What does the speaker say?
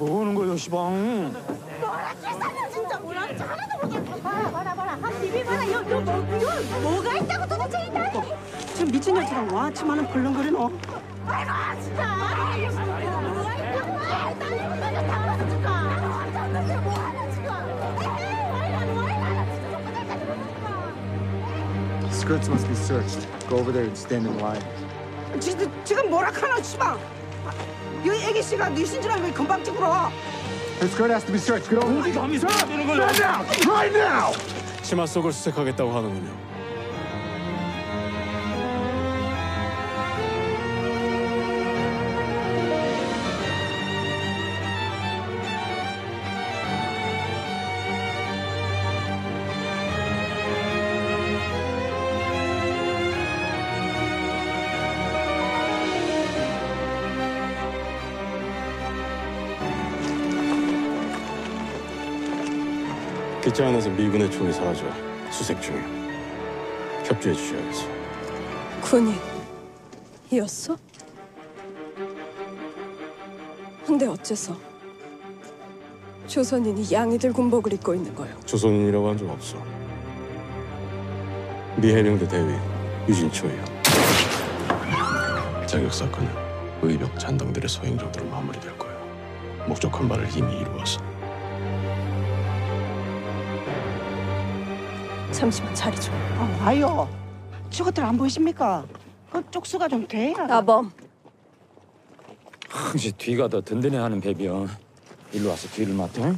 뭐 하는 거예요, 시방? 뭐라 진짜 뭐라 하나도 모르겠어. 봐라 봐라 봐라. 한 비비 봐라. 요, 요, 뭐, 요 뭐가 있다고 도대체 이 나이? 지금 미친 년처럼 와? 치마는 벌렁거리노 아이고 진짜. 뭐가 있다고? 아, 딸내미 먼저 다 알아서 줄까 어쩌는데 뭐하냐 지금 에이 와이라니 와이라니 진짜 손바닥까지 보여줄까 Skirts must be searched. Go over there and stand in line. 지, 지금 뭐라 카노 치 마이 애기 씨가 네 신지라면 왜 금방 찍으러 The skirt has to be searched. Over 어디 감히 되는 거예요? right now! 치마 속을 수색하겠다고 하는군요. 기차 안에서 미군의 총이 사라져 수색 중이야. 협조해 주셔야겠어. 군인이었어? 근데 어째서 조선인이 양이들 군복을 입고 있는 거요? 조선인이라고 한 적 없어. 미 해병대 대위 유진초예요. 자격 사건은 의병 잔당들의 소행 정도로 마무리될 거야. 목적한 바를 이미 이루었어. 잠시만 자리 좀. 아, 와요 저것들 안 보이십니까 그 쪽수가 좀 돼야 나범 당신 뒤가 더 든든해하는 배비야. 일로 와서 뒤를 맡아.